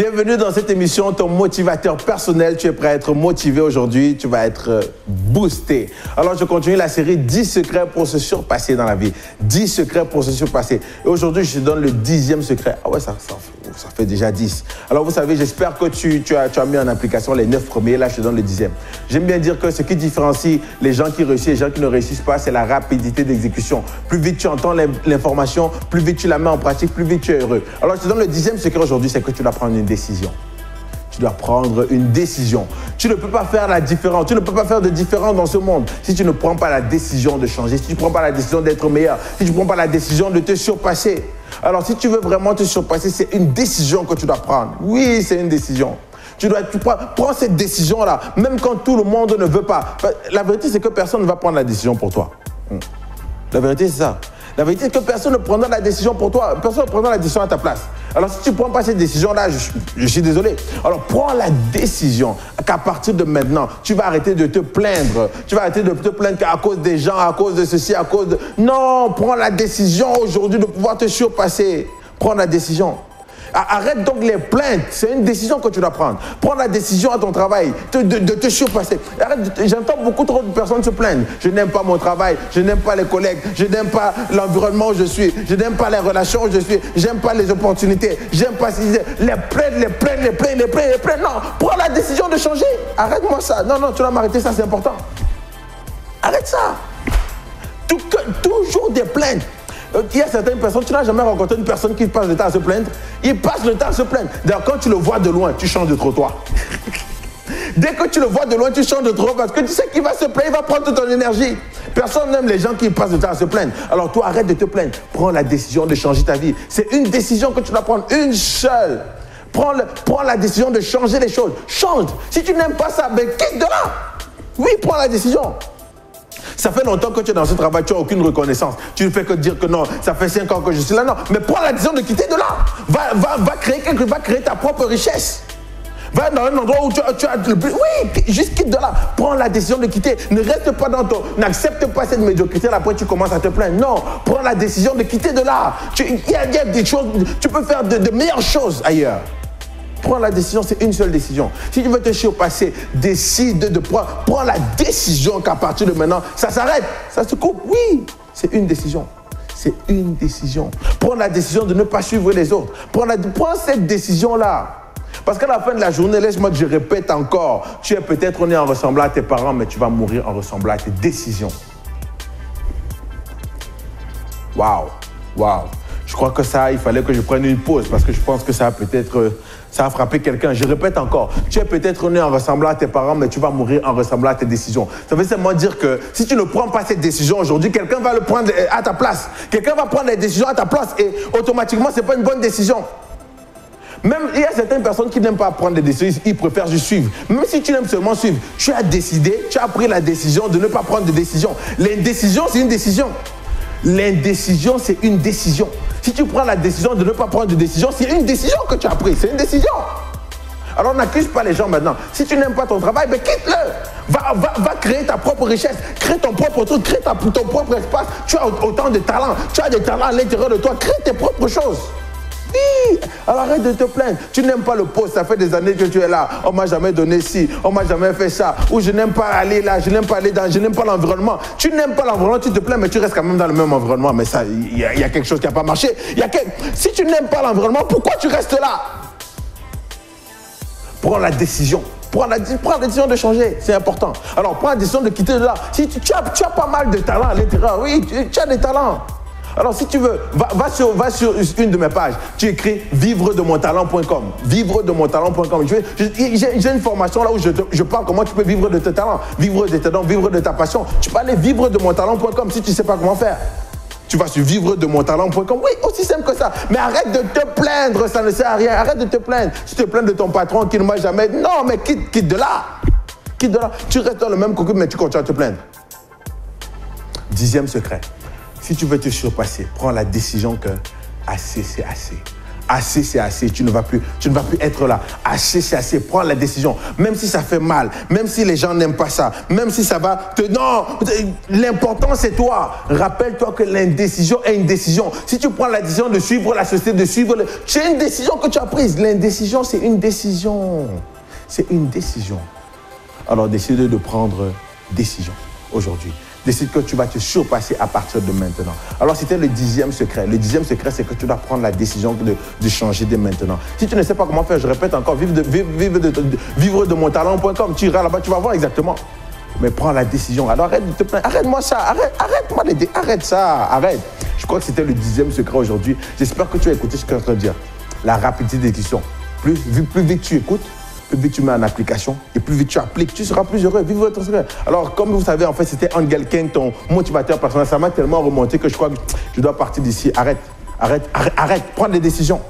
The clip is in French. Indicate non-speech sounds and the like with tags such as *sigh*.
Bienvenue dans cette émission, ton motivateur personnel. Tu es prêt à être motivé aujourd'hui, tu vas être euh, boosté. Alors, je continue la série 10 secrets pour se surpasser dans la vie. 10 secrets pour se surpasser. Et aujourd'hui, je te donne le dixième secret. Ah ouais, ça, ça, ça fait déjà 10. Alors, vous savez, j'espère que tu, as mis en application les 9 premiers. Là, je te donne le dixième. J'aime bien dire que ce qui différencie les gens qui réussissent et les gens qui ne réussissent pas, c'est la rapidité d'exécution. Plus vite tu entends l'information, plus vite tu la mets en pratique, plus vite tu es heureux. Alors, je te donne le dixième secret aujourd'hui, c'est que tu dois prendre une décision. Tu dois prendre une décision. Tu ne peux pas faire la différence. Tu ne peux pas faire de différence dans ce monde si tu ne prends pas la décision de changer, si tu ne prends pas la décision d'être meilleur, si tu ne prends pas la décision de te surpasser. Alors, si tu veux vraiment te surpasser, c'est une décision que tu dois prendre. Oui, c'est une décision. Tu dois tu prends, prends cette décision-là, même quand tout le monde ne veut pas. La vérité, c'est que personne ne va prendre la décision pour toi. Hmm. La vérité, c'est ça. La vérité, c'est que personne ne prendra la décision pour toi. Personne ne prendra la décision à ta place. Alors, si tu ne prends pas cette décision-là, je, suis désolé. Alors, prends la décision qu'à partir de maintenant, tu vas arrêter de te plaindre. Tu vas arrêter de te plaindre à cause des gens, à cause de ceci, à cause de... Non, prends la décision aujourd'hui de pouvoir te surpasser. Prends la décision. Arrête donc les plaintes. C'est une décision que tu dois prendre. Prends la décision à ton travail de, te surpasser. J'entends beaucoup trop de personnes se plaindre. Je n'aime pas mon travail. Je n'aime pas les collègues. Je n'aime pas l'environnement où je suis. Je n'aime pas les relations où je suis. J'aime pas les opportunités. J'aime pas les plaintes, les plaintes, les plaintes, les plaintes, les plaintes. Non, prends la décision de changer. Arrête-moi ça. Non, non, tu dois m'arrêter ça, c'est important. Arrête ça. toujours des plaintes. Euh, il y a certaines personnes, tu n'as jamais rencontré une personne qui passe le temps à se plaindre. Il passe le temps à se plaindre. D'ailleurs, quand tu le vois de loin, tu changes de trottoir. *laughs* Dès que tu le vois de loin, tu changes de trottoir parce que tu sais qu'il va se plaindre, il va prendre toute ton énergie. Personne n'aime les gens qui passent le temps à se plaindre. Alors toi, arrête de te plaindre. Prends la décision de changer ta vie. C'est une décision que tu dois prendre, une seule. Prends, prends la décision de changer les choses. Change. Si tu n'aimes pas ça, ben quitte de là. Oui, prends la décision. Ça fait longtemps que tu es dans ce travail, tu n'as aucune reconnaissance. Tu ne fais que dire que non, ça fait 5 ans que je suis là. Non, mais prends la décision de quitter de là. Va, va, va créer quelque va créer ta propre richesse. Va dans un endroit où tu, tu as le plus. Oui, juste quitte de là. Prends la décision de quitter. Ne reste pas dans ton. N'accepte pas cette médiocrité. Après, tu commences à te plaindre. Non, prends la décision de quitter de là. Il y, a des choses. Tu peux faire de meilleures choses ailleurs. Prends la décision, c'est une seule décision. Si tu veux te surpasser, décide de prendre. Prends la décision qu'à partir de maintenant, ça s'arrête. Ça se coupe. Oui, c'est une décision. C'est une décision. Prends la décision de ne pas suivre les autres. Prends, prends cette décision-là. Parce qu'à la fin de la journée, laisse-moi que je répète encore, tu es peut-être né en ressemblant à tes parents, mais tu vas mourir en ressemblant à tes décisions. Waouh, waouh. Je crois que ça, il fallait que je prenne une pause parce que je pense que ça peut-être euh, ça a frappé quelqu'un. Je répète encore, tu es peut-être né en ressemblant à tes parents, mais tu vas mourir en ressemblant à tes décisions. Ça veut seulement dire que si tu ne prends pas cette décision aujourd'hui, quelqu'un va le prendre à ta place. Quelqu'un va prendre les décisions à ta place et automatiquement, ce n'est pas une bonne décision. Même il y a certaines personnes qui n'aiment pas prendre des décisions, ils préfèrent juste suivre. Même si tu aimes seulement suivre, tu as décidé, tu as pris la décision de ne pas prendre de décision. L'indécision, c'est une décision. L'indécision, c'est une décision. Si tu prends la décision de ne pas prendre de décision, c'est une décision que tu as prise. C'est une décision. Alors n'accuse pas les gens maintenant. Si tu n'aimes pas ton travail, ben quitte-le. Va, va, va, créer ta propre richesse, crée ton propre truc, crée ton propre espace. Tu as autant de talents, tu as des talents à l'intérieur de toi, crée tes propres choses. Alors arrête de te plaindre. Tu n'aimes pas le poste, ça fait des années que tu es là. On m'a jamais donné ci, on m'a jamais fait ça. Ou je n'aime pas aller là, je n'aime pas aller dans, je n'aime pas l'environnement. Tu n'aimes pas l'environnement, tu te plains, mais tu restes quand même dans le même environnement. Mais ça, il y, a quelque chose qui n'a pas marché. Si tu n'aimes pas l'environnement, pourquoi tu restes là? Prends la décision. Prends la, décision de changer, c'est important. Alors prends la décision de quitter de là. Si tu, as, pas mal de talents à l'intérieur, oui, tu as des talents. Alors si tu veux, va, sur, une de mes pages, tu écris vivre de mon talent.com. Vivre de mon talent.com. J'ai une formation là où je, je, parle comment tu peux vivre de tes talents, vivre de tes dons, vivre de ta passion. Tu peux aller vivre de mon talent.com si tu ne sais pas comment faire. Tu vas sur vivre de mon talent.com. Oui, aussi simple que ça. Mais arrête de te plaindre, ça ne sert à rien. Arrête de te plaindre. Tu te plains de ton patron qui ne m'a jamais. Non, mais quitte, quitte de là. Quitte de là. Tu restes dans le même cocu, mais tu continues à te plaindre. Dixième secret. Si tu veux te surpasser, prends la décision que assez, c'est assez. assez c'est assez, tu ne vas plus, tu ne vas plus être là. Assez c'est assez, prends la décision. Même si ça fait mal, même si les gens n'aiment pas ça, même si ça va te... Non, l'important c'est toi. Rappelle-toi que l'indécision est une décision. Si tu prends la décision de suivre la société, de suivre... Le... C'est une décision que tu as prise. L'indécision, c'est une décision. C'est une décision. Alors décide de prendre décision aujourd'hui. Décide que tu vas te surpasser à partir de maintenant. Alors, c'était le dixième secret. Le dixième secret, c'est que tu dois prendre la décision de, changer dès maintenant. Si tu ne sais pas comment faire, je répète encore, vivre de, vivre, de, vivre de mon talent.com. Tu iras là-bas, tu vas voir exactement. Mais prends la décision. Alors, arrête de te plaindre. Arrête-moi ça. Arrête, arrête-moi les Arrête ça. Arrête. Je crois que c'était le dixième secret aujourd'hui. J'espère que tu as écouté ce que je suis en train de dire. La rapidité d'édition. Plus, plus vite tu écoutes, plus vite tu mets en application et plus vite tu appliques, tu seras plus heureux. Vive votre secret. Alors, comme vous savez, en fait, c'était Angel King, ton motivateur personnel. Ça m'a tellement remonté que je crois que je dois partir d'ici. Arrête, arrête, arrête, arrête, prends des décisions.